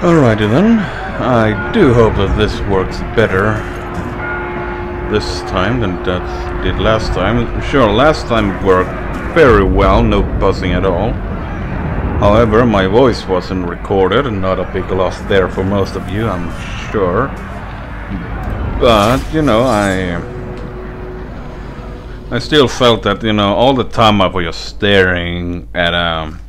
Alrighty then. I do hope that this works better this time than that did last time. Sure, last time it worked very well, no buzzing at all. However, my voice wasn't recorded, and not a big loss there for most of you, I'm sure. But, you know, I... I still felt that, you know, all the time I was staring at um,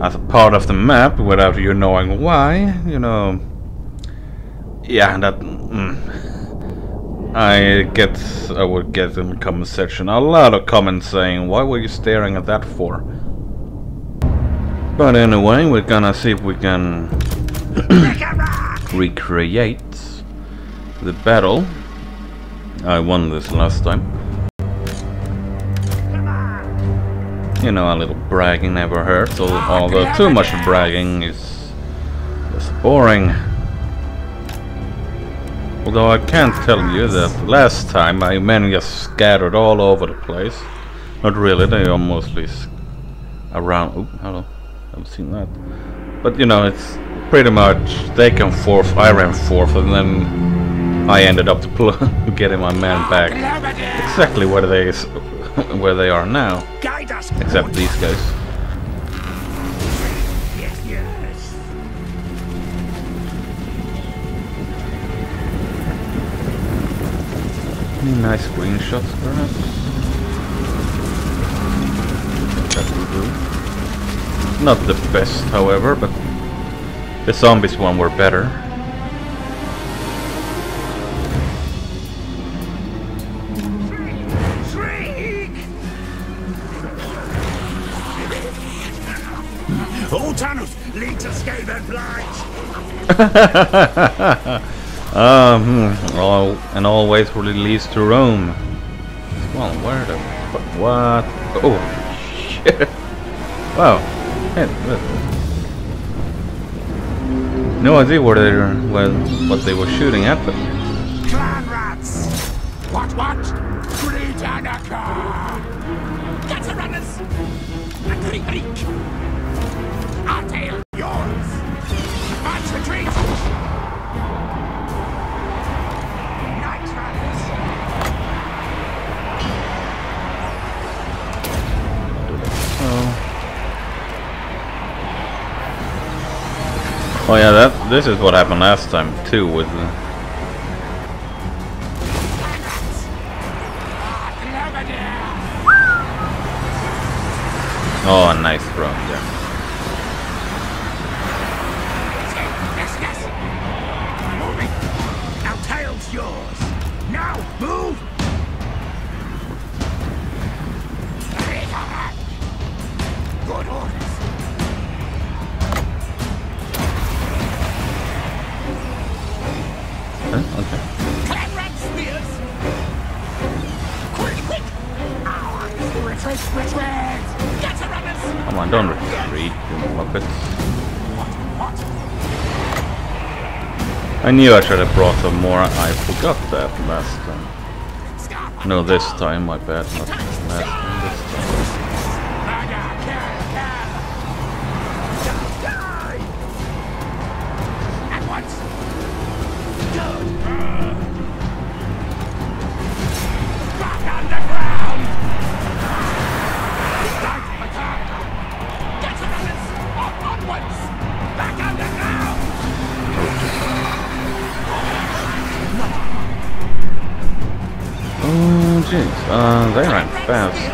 as a part of the map without you knowing why, you know. Yeah, that... Mm, I get, I would get in the comment section a lot of comments saying, why were you staring at that for? But anyway, we're gonna see if we can recreate the battle. I won this last time. You know, a little bragging never hurts, although too much bragging is just boring. Although I can't tell you that last time my men just scattered all over the place. Not really, they are mostly around. Oh, hello. I haven't seen that. But you know, it's pretty much they came fourth, I ran forth, and then I ended up to getting my men back exactly where they where they are now. Except these guys. Any nice screenshots, perhaps? That will do. Not the best, however, but the zombies one were better. um, all, and always really leads to Rome. Well, where the what? Oh, shit! Wow. Hey, no idea what they were, what, what they were shooting at, but. Clan rats! What? What? Britannica! Get the runners! Oh yeah, that this is what happened last time too with the Oh, nice throw, knew I should have brought some more. I forgot that last time. No, this time, my bad. Not last time. Jeez. Uh, they ran fast.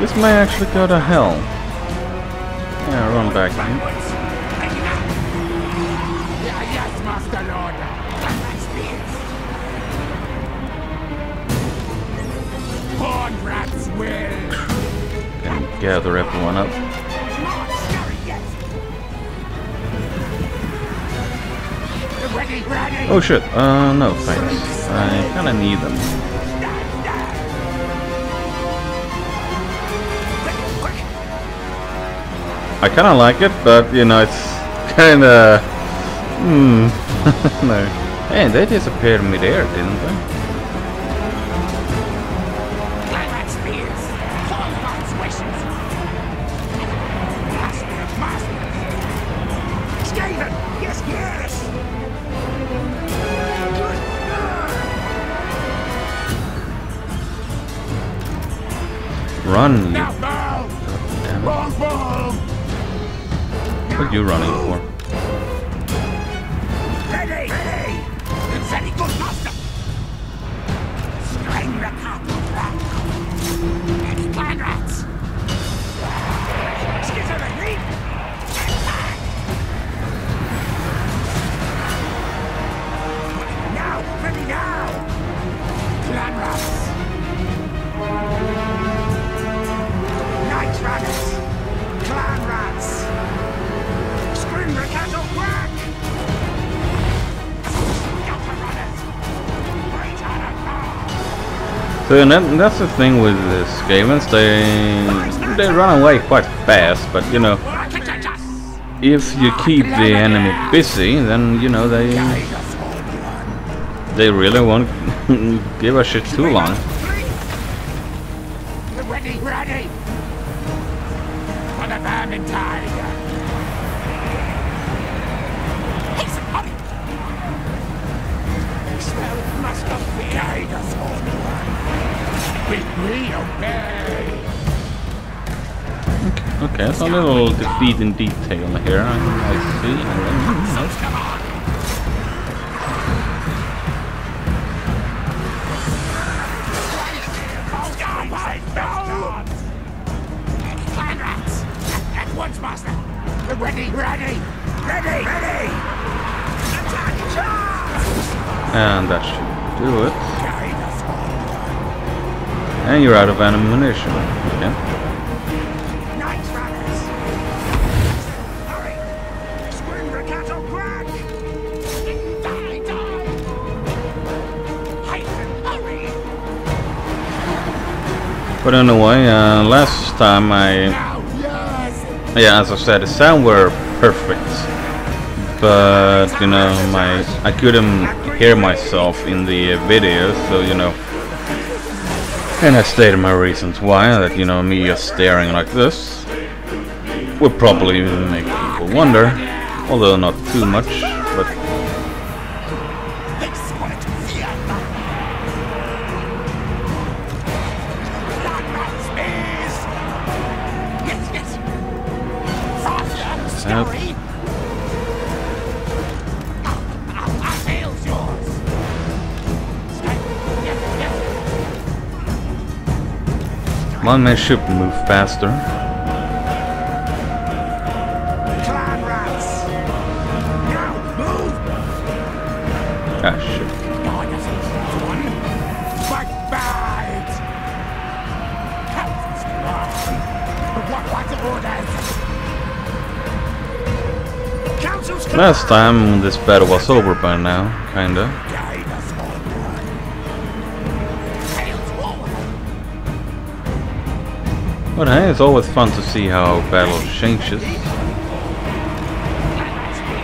This may actually go to hell. Yeah, run back will! Can gather everyone up. Oh shit, uh, no thanks. I kinda need them. I kinda like it, but, you know, it's kinda... Hmm... no. Hey, they disappeared mid-air, didn't they? Run, So that, that's the thing with the Skavens, they they run away quite fast, but you know, if you keep the enemy busy, then you know they they really won't give a shit too long. Ready, ready! For the vermin tiger! Hasten, hurry! Spell must obey! Guide us, Obey! Okay, that's a little defeat in detail here, I, I see. So come on! Master! Ready, ready! Ready, ready! Attack, charge! And that should do it. Guide us, Holy And you're out of ammunition. Okay. Night runners! Hurry! Scream the cattle crack! Die, die! Hasten, hurry! But anyway, uh, last time I Yeah, as I said, the sound were perfect, but you know, my I couldn't hear myself in the video, so you know, and I stated my reasons why. That you know, me just staring like this would probably make people wonder, although not too much. But one man should move faster. Clan rats! Now, move! Ah, shit. Guide us, one! Fight bad! Help us, What, what orders? Council's Last time this battle was over by now, kinda. But hey, it's always fun to see how battle changes.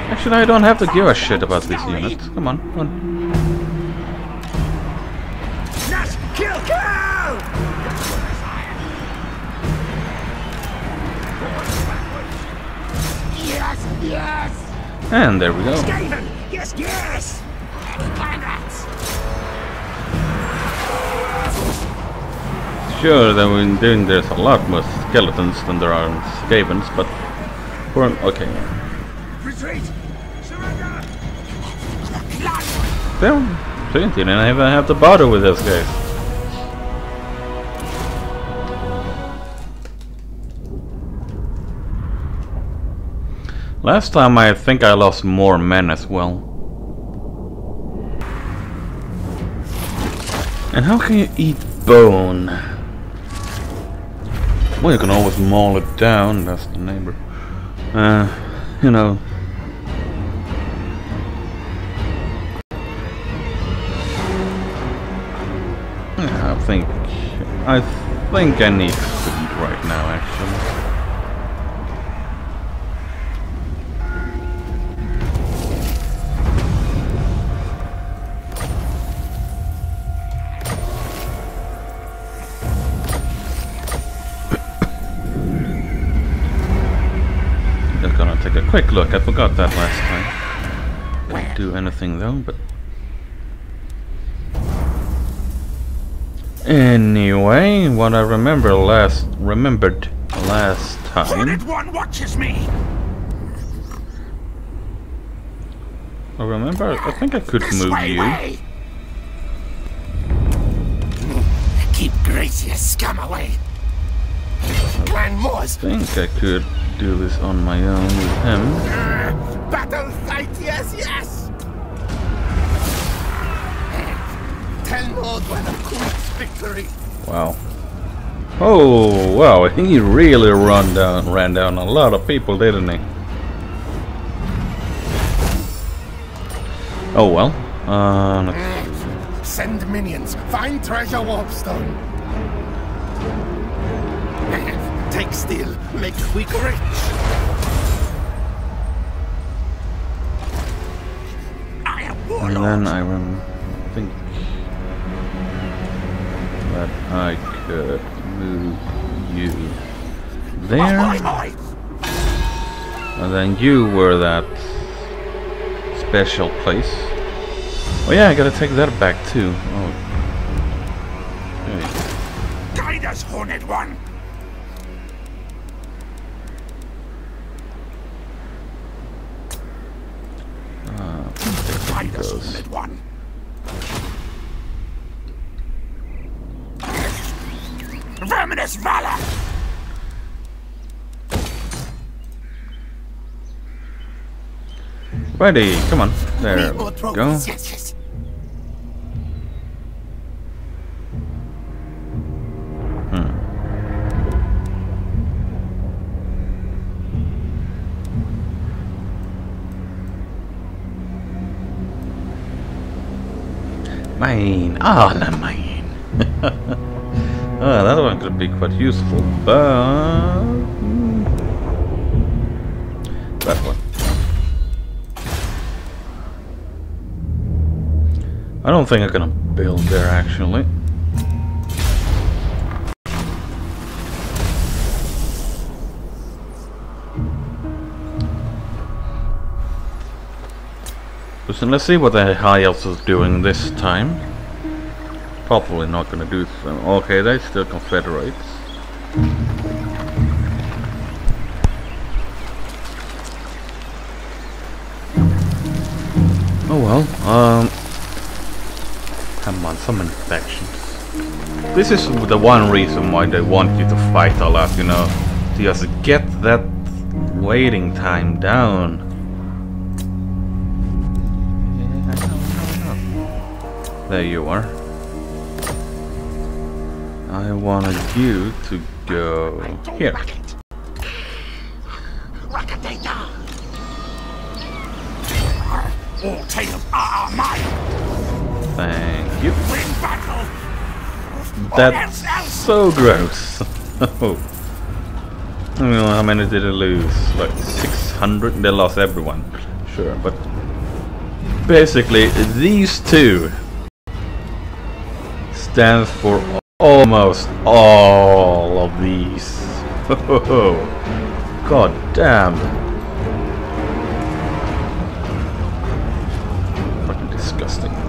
Actually, I don't have to give a shit about this unit. Come on, come on. Nash, kill, kill! Yes, yes! And there we go. Skaven! Yes, yes! Sure, that we're doing there's a lot more skeletons than there are Skavens, but for okay. Retreat! Surrender! There, see, didn't even have to bother with this guys. Last time I think I lost more men as well. And how can you eat bone? Well, you can always maul it down, that's the neighbor. Uh, you know. I think I think I need food right now actually. Take a quick look. I forgot that last time. Can't do anything though, but Anyway, what I remember last remembered last time. Horned One watches me. I remember I think I could This move way, you. way. Keep Gracia scum away. Moors. I think I could do this on my own with him. Uh, battle fight, yes, yes. Tell Maud when a quick victory. Wow. Oh wow, I think he really run down ran down a lot of people, didn't he? Oh well. Uh, Send minions. Find treasure warpstone. Take steel. Make quick rich. I am and warlord. then I rem think that I could move you there, and then you were that special place. Oh yeah, I gotta take that back too. Oh. Guide us, Horned One. Verminous Valor! Ready, come on. There we go. trophies. Yes, yes. Mine. Ah, the mine. Ah, that one could be quite useful, but hmm. that one. I don't think I'm gonna build there actually. Listen, let's see what the High Elves is doing this time. Probably not gonna do so. Okay, they still Confederates. Oh well, um... Come on, some infections. This is the one reason why they want you to fight a lot, you know. To just get that waiting time down. There you are. I wanted you to go here. All tails are mine. Thank you. That's so gross. I don't know how many did they lose? Like 600? They lost everyone. Sure, but basically these two stands for almost all of these. God damn. Fucking disgusting.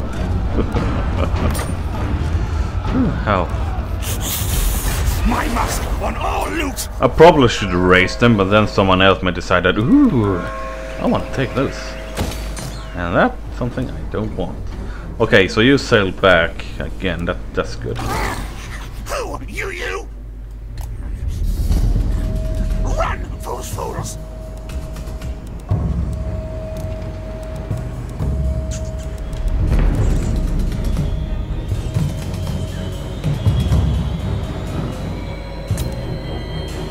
How? My mask on all loot. I probably should erase them, but then someone else may decide that, ooh, I want to take those. And that's something I don't want. Okay, so you sailed back again, that that's good. You, you? Run, fools, fools.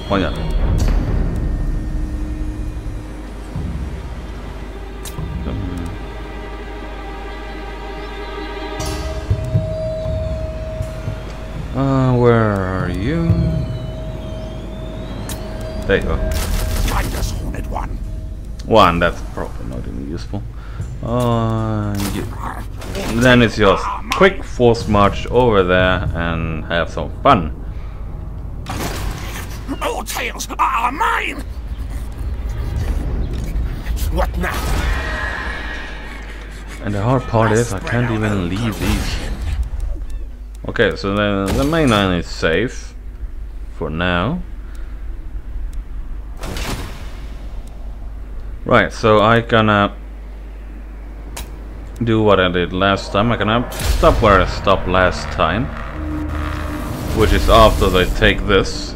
Oh yeah. There you go. Guide us, Horned One. One, that's probably not even useful. Uh, you. Then it's yours. quick force march over there and have some fun. All tails are mine. What now? And the hard part is I can't even leave these. Okay, so the, the main line is safe for now. Right, so I gonna do what I did last time. I gonna stop where I stopped last time, which is after they take this.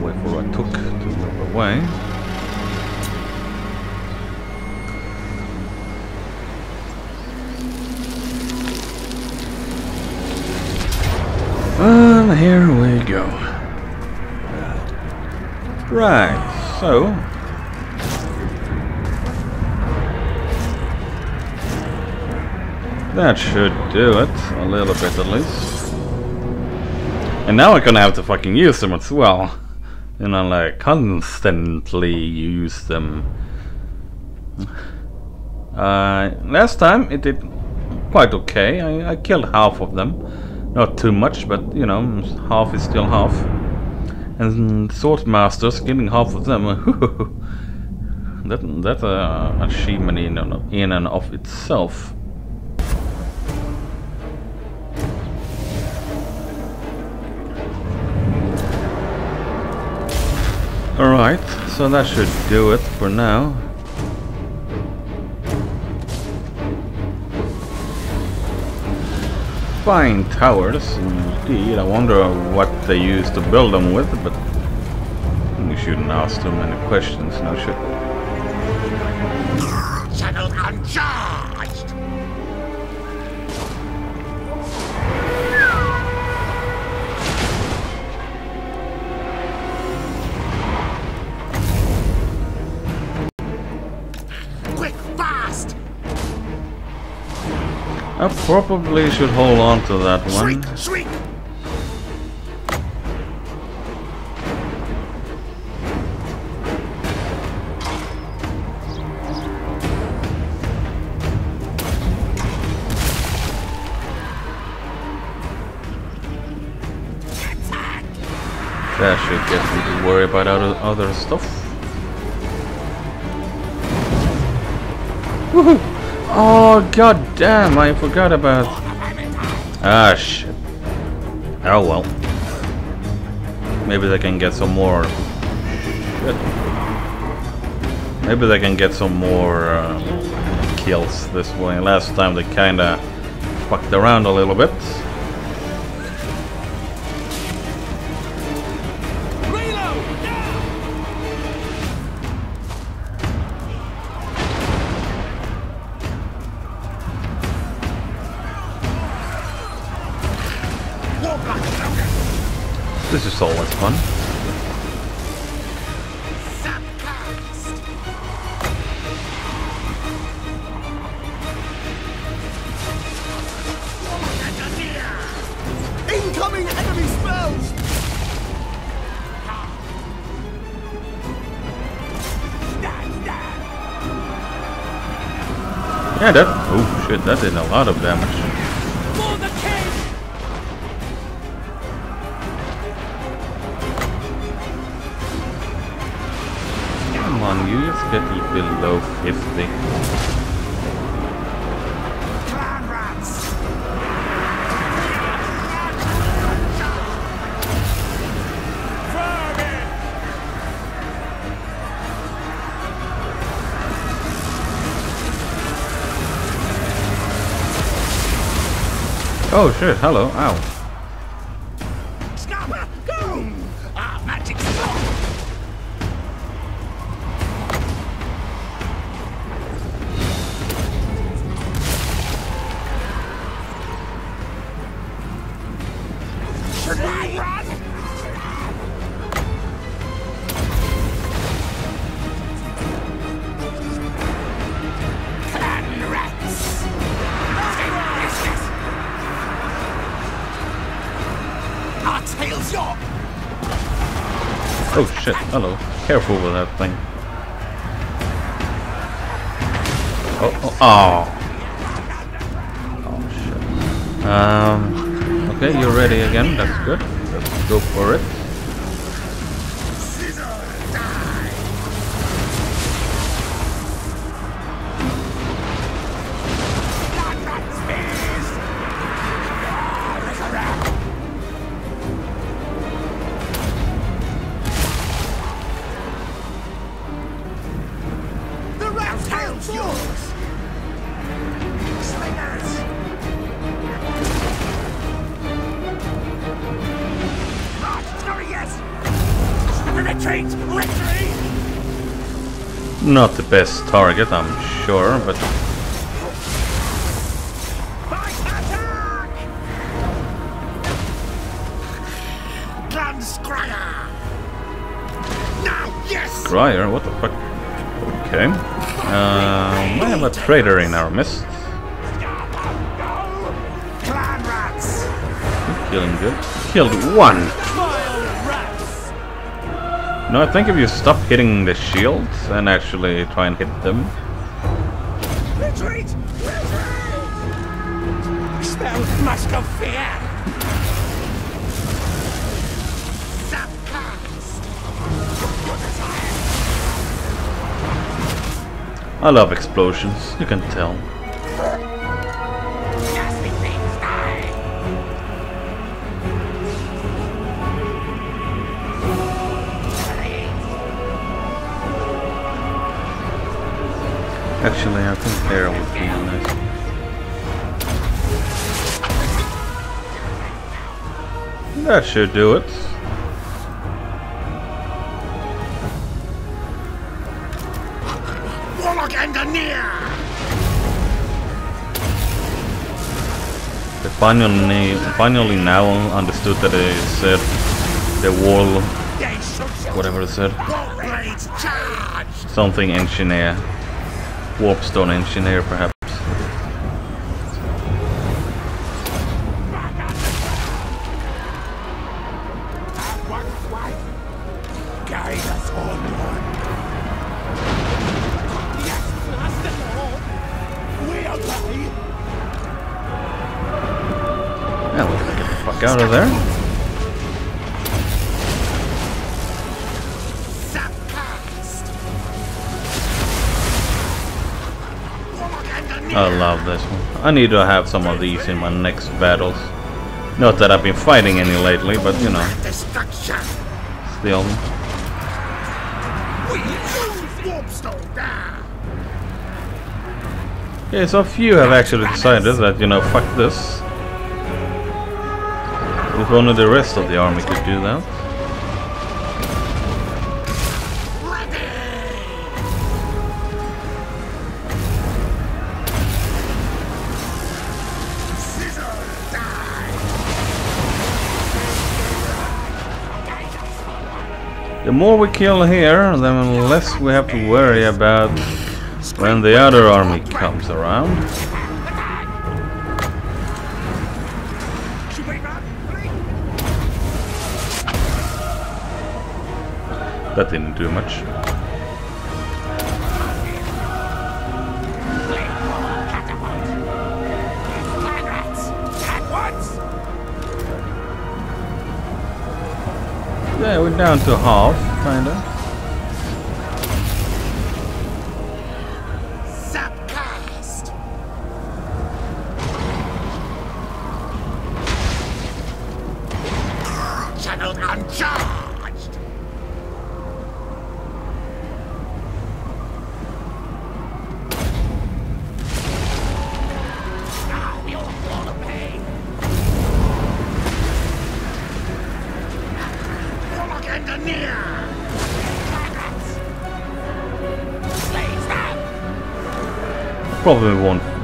Wait for took to move away. And here we go. Right, so... That should do it, a little bit at least. And now I'm gonna have to fucking use them as well. You know, like, constantly use them. Uh, last time it did quite okay. I, I killed half of them. Not too much, but you know, half is still half. And Sword Masters, killing half of them, that, that's a uh, achievement in and, in and of itself. Alright, so that should do it for now. Fine towers, indeed. I wonder what they used to build them with, but we shouldn't ask too many questions now, should we? I probably should hold on to that one. Shriek, shriek! That should get me to worry about other, other stuff. Oh god damn, I forgot about Ah shit. Oh well. Maybe they can get some more Shit. Maybe they can get some more uh, kills this way. Last time they kinda fucked around a little bit. This is always fun. Incoming enemy spells! Yeah, that. Oh shit, that did a lot of damage. Below 50. Clan rats! Oh shit, hello, ow. Shit, hello. Careful with that thing. Not the best target, I'm sure, but! Dryer, what the fuck? Okay. Um, I have a traitor in our midst. Killing good. Killed one! No, I think if you stop hitting the shields and actually try and hit them, Retreat! Retreat! Smell musk of fear! I love explosions, you can tell. Actually, I think there would be nice. That should do it. Warlock Engineer! I finally, finally now understood that they said the wall, whatever it said, War Blades charged! something engineer, warpstone engineer perhaps. I need to have some of these in my next battles. Not that I've been fighting any lately, but you know, still. Yeah, so a few have actually decided that, you know, fuck this. If only the rest of the army could do that. The more we kill here, the less we have to worry about when the other army comes around. That didn't do much. Yeah, we're down to half, kinda.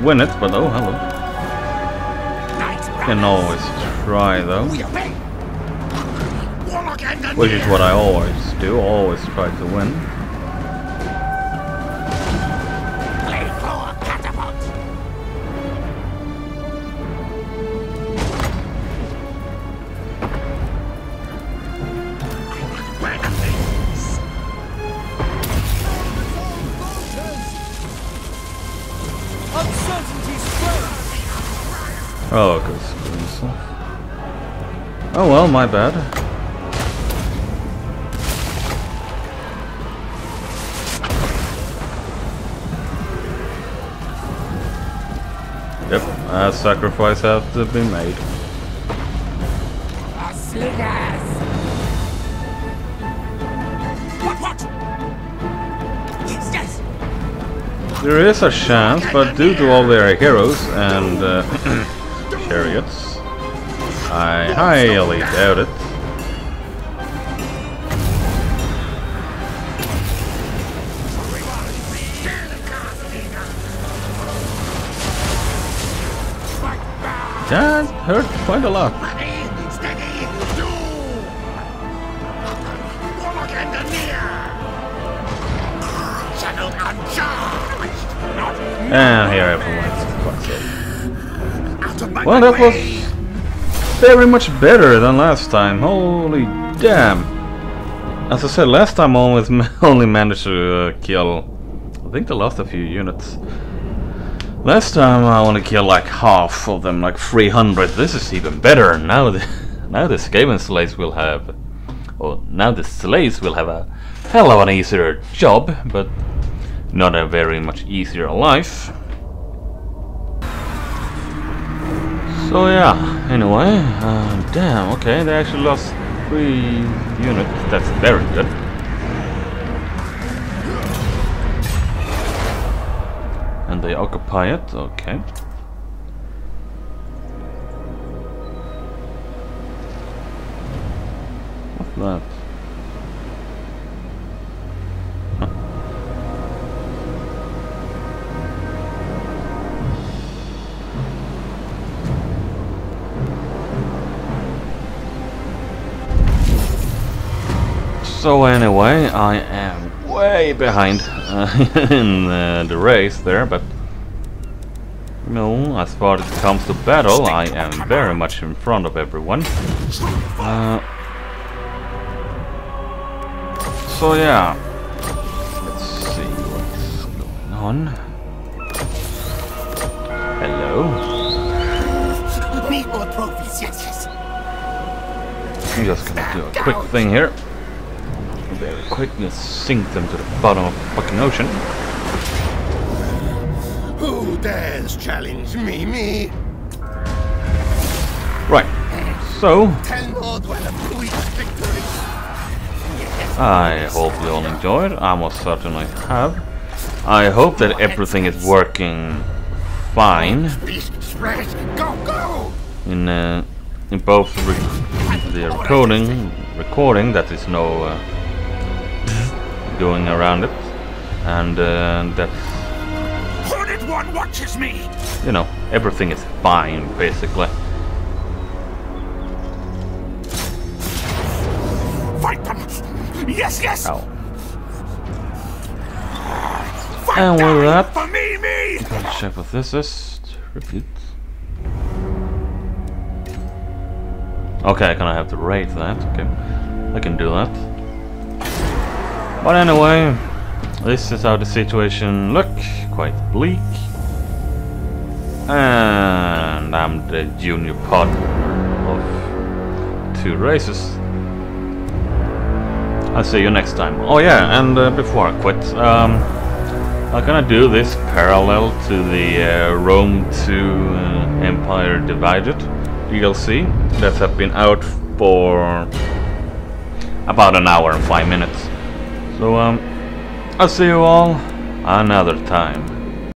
Win it, but oh hello. Can always try though. We obey! Warlock Engineer! Which is what I always do, always try to win. My bad. Yep, a sacrifice has to be made. What, what? Yes, yes! There is a chance, but due to all their heroes and uh, highly doubt it. That hurt quite a lot. Ah, here everyone. Well, that was very much better than last time. Holy damn! As I said, last time I always only managed to uh, kill. I think they lost a few units. Last time I only killed like half of them, like 300. This is even better. Now, the, now the Skaven slaves will have, well, now the slaves will have a hell of an easier job, but not a very much easier life. So yeah, anyway, uh, damn, okay, they actually lost three units, that's very good. And they occupy it, okay. What's that? So anyway, I am way behind uh, in uh, the race there, but no, as far as it comes to battle, I am very much in front of everyone. Uh, so yeah, let's see what's going on. Hello. Need more trophies, yes, yes. I'm just gonna do a quick thing here. Very quick, sink them to the bottom of the fucking ocean. Who dares challenge me, me? Right. So, Tell Nordwell of Louis' victory. I hope you all enjoyed. I most certainly have. I hope that everything is working fine Beast spread, go, go! in uh, in both the recording recording that is no uh, going around it, and uh, that Horned One watches me! you know everything is fine basically. Fight them! Yes, yes! Ow. Fight And with that- For me, me! Check what this is. Repeat. Okay, can I have to rate that? Okay, I can do that. But anyway, this is how the situation look. Quite bleak. And I'm the junior partner of two races. I'll see you next time. Oh yeah, and uh, before I quit, um, I'm gonna do this parallel to the uh, Rome 2 uh, Empire Divided DLC that have been out for about an hour and five minutes. So um, I'll see you all another time.